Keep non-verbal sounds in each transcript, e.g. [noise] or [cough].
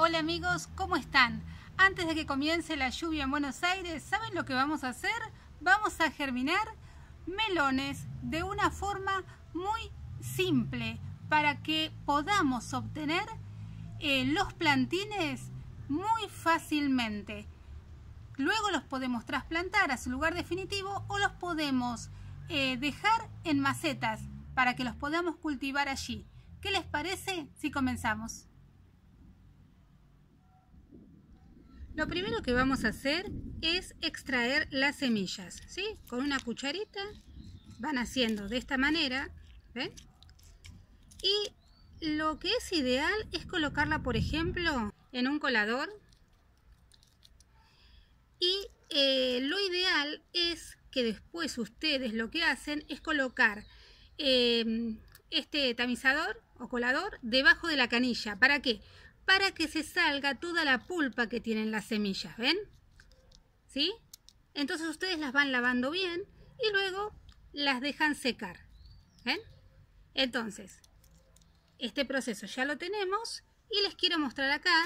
Hola amigos, ¿cómo están? Antes de que comience la lluvia en Buenos Aires, ¿saben lo que vamos a hacer? Vamos a germinar melones de una forma muy simple para que podamos obtener eh, los plantines muy fácilmente. Luego los podemos trasplantar a su lugar definitivo o los podemos eh, dejar en macetas para que los podamos cultivar allí. ¿Qué les parece si comenzamos? Lo primero que vamos a hacer es extraer las semillas, ¿sí? Con una cucharita van haciendo de esta manera, ¿ven? Y lo que es ideal es colocarla, por ejemplo, en un colador. Y eh, lo ideal es que después ustedes lo que hacen es colocar em, este tamizador o colador debajo de la canilla. ¿Para qué? Para que se salga toda la pulpa que tienen las semillas, ¿ven? ¿Sí? Entonces ustedes las van lavando bien y luego las dejan secar, ¿ven? Entonces, este proceso ya lo tenemos y les quiero mostrar acá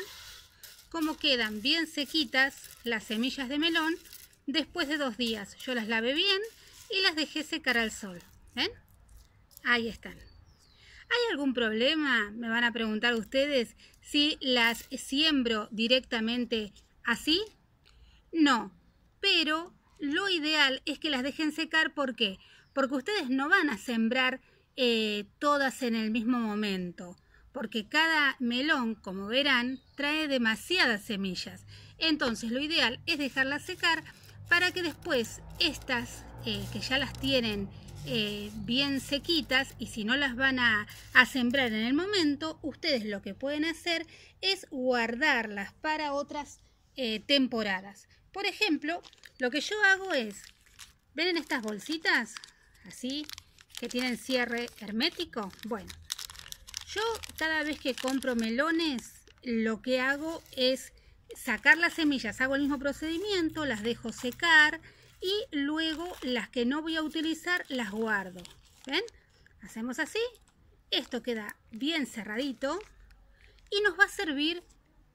cómo quedan bien sequitas las semillas de melón después de dos días. Yo las lavé bien y las dejé secar al sol, ¿ven? Ahí están. ¿Hay algún problema? Me van a preguntar ustedes si las siembro directamente así. No, pero lo ideal es que las dejen secar. ¿Por qué? Porque ustedes no van a sembrar eh, todas en el mismo momento. Porque cada melón, como verán, trae demasiadas semillas. Entonces lo ideal es dejarlas secar para que después estas eh, que ya las tienen eh, bien sequitas y si no las van a, sembrar en el momento, ustedes lo que pueden hacer es guardarlas para otras eh, temporadas. Por ejemplo, lo que yo hago es, ¿ven en estas bolsitas? Así, que tienen cierre hermético. Bueno, yo cada vez que compro melones, lo que hago es sacar las semillas, hago el mismo procedimiento, las dejo secar, y luego las que no voy a utilizar las guardo. ¿Ven? Hacemos así. Esto queda bien cerradito y nos va a servir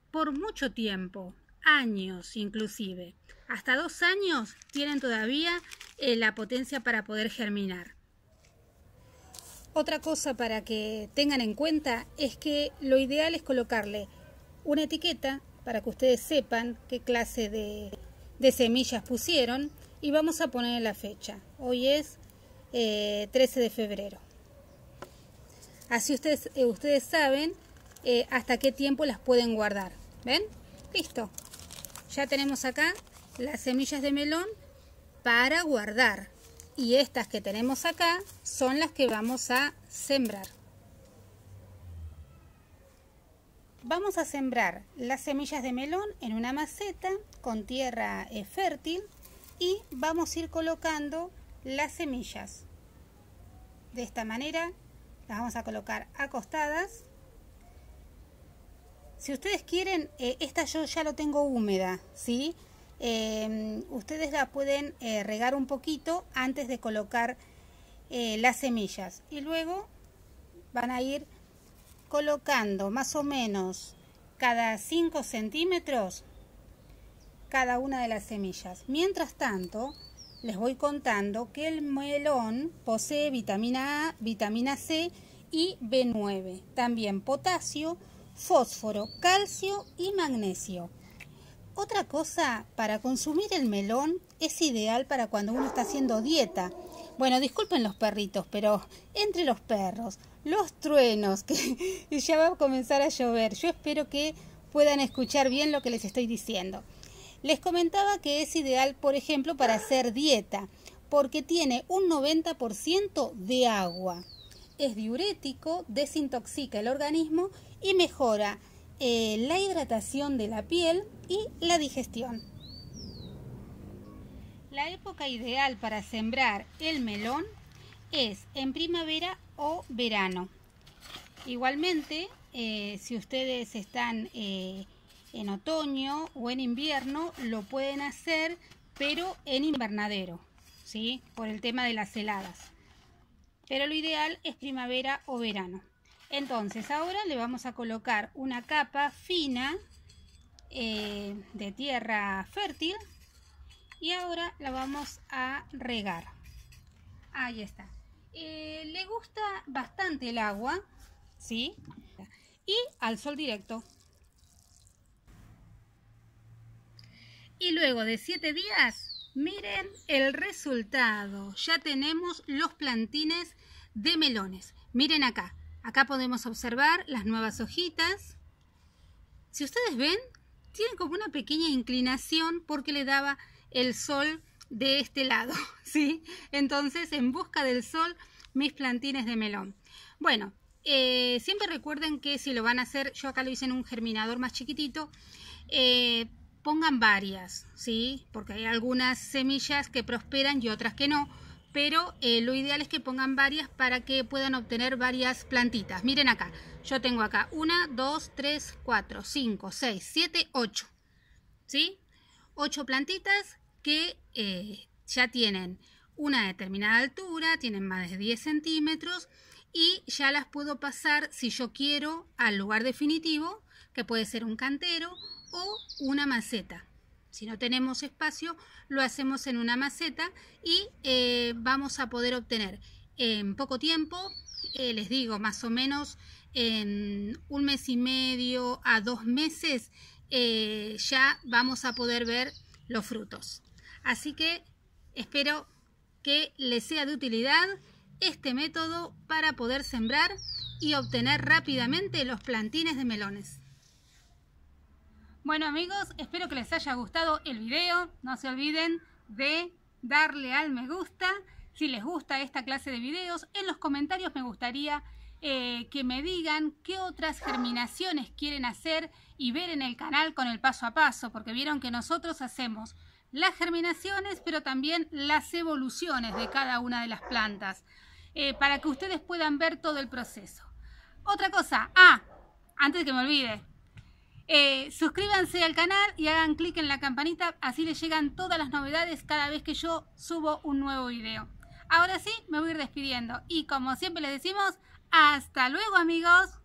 por mucho tiempo, años inclusive. Hasta dos años tienen todavía eh, la potencia para poder germinar. Otra cosa para que tengan en cuenta es que lo ideal es colocarle una etiqueta para que ustedes sepan qué clase de, de semillas pusieron y vamos a poner la fecha. Hoy es 13 eh, de febrero. Así ustedes, eh, ustedes saben eh, hasta qué tiempo las pueden guardar. ¿Ven? Listo. Ya tenemos acá las semillas de melón para guardar. Y estas que tenemos acá son las que vamos a sembrar. Vamos a sembrar las semillas de melón en una maceta con tierra fértil y vamos a ir colocando las semillas. De esta manera las vamos a colocar acostadas. Si ustedes quieren, eh, esta yo ya lo tengo húmeda, ¿sí? Em, ustedes la pueden eh, regar un poquito antes de colocar eh, las semillas. Y luego van a ir colocando más o menos cada 5 centímetros cada una de las semillas. Mientras tanto, les voy contando que el melón posee vitamina A, vitamina C y B9, también potasio, fósforo, calcio y magnesio. Otra cosa, para consumir el melón es ideal para cuando uno está haciendo dieta. Bueno, disculpen los perritos, pero entre los perros, los truenos, que [laughs] ya va a comenzar a llover, yo espero que puedan escuchar bien lo que les estoy diciendo. Les comentaba que es ideal, por ejemplo, para hacer dieta, porque tiene un 90% de agua. Es diurético, desintoxica el organismo y mejora eh, la hidratación de la piel y la digestión. La época ideal para sembrar el melón es en primavera o verano. Igualmente, eh, si ustedes están eh, en otoño o en invierno lo pueden hacer, pero en invernadero, ¿sí? Por el tema de las heladas. Pero lo ideal es primavera o verano. Entonces ahora le vamos a colocar una capa fina eh, de tierra fértil y ahora la vamos a regar. Ahí está. Eh, le gusta bastante el agua, ¿sí? Y al sol directo. Y luego de siete días, miren el resultado. Ya tenemos los plantines de melones. Miren acá. Acá podemos observar las nuevas hojitas. Si ustedes ven, tienen como una pequeña inclinación porque le daba el sol de este lado, [laughs] ¿sí? Entonces, en busca del sol, mis plantines de melón. Bueno, eh, siempre recuerden que si lo van a hacer, yo acá lo hice en un germinador más chiquitito, eh, pongan varias, ¿sí? Porque hay algunas semillas que prosperan y otras que no, pero eh, lo ideal es que pongan varias para que puedan obtener varias plantitas. Miren acá, yo tengo acá una, dos, tres, cuatro, cinco, seis, siete, ocho, ¿sí? Ocho plantitas que eh, ya tienen una determinada altura, tienen más de 10 centímetros y ya las puedo pasar si yo quiero al lugar definitivo, que puede ser un cantero o una maceta. Si no tenemos espacio, lo hacemos en una maceta y eh, vamos a poder obtener en poco tiempo, eh, les digo, más o menos en un mes y medio a dos meses, ya vamos a poder ver los frutos. Así que espero que les sea de utilidad este método para poder sembrar y obtener rápidamente los plantines de melones. Bueno amigos, espero que les haya gustado el video. No se olviden de darle al me gusta si les gusta esta clase de videos. En los comentarios me gustaría eh, que me digan qué otras germinaciones quieren hacer y ver en el canal con el paso a paso, porque vieron que nosotros hacemos las germinaciones, pero también las evoluciones de cada una de las plantas, eh, para que ustedes puedan ver todo el proceso. Otra cosa, ah, antes de que me olvide, eh, suscríbanse al canal y hagan clic en la campanita, así les llegan todas las novedades cada vez que yo subo un nuevo video. Ahora sí, me voy a ir despidiendo y como siempre les decimos, hasta luego amigos.